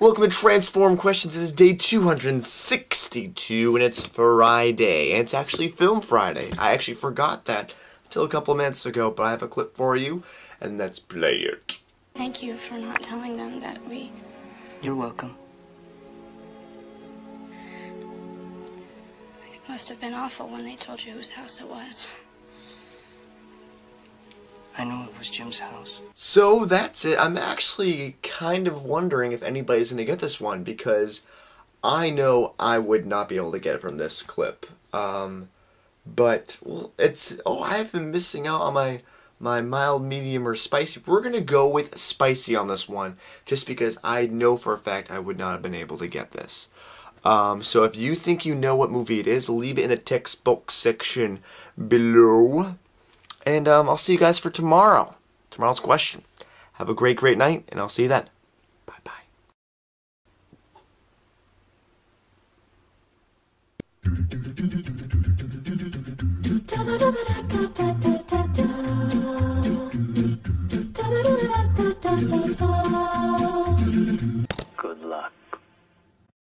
Welcome to Transform Questions. It is day 262 and it's Friday. And it's actually Film Friday. I actually forgot that until a couple minutes ago, but I have a clip for you and let's play it. Thank you for not telling them that we. You're welcome. It must have been awful when they told you whose house it was. I knew it was Jim's house. So that's it. I'm actually kind of wondering if anybody's going to get this one because I know I would not be able to get it from this clip. Um, but it's oh I've been missing out on my my mild, medium, or spicy. We're gonna go with spicy on this one, just because I know for a fact I would not have been able to get this. Um, so if you think you know what movie it is, leave it in the text box section below. And um, I'll see you guys for tomorrow. Tomorrow's question. Have a great, great night, and I'll see you then. Bye bye.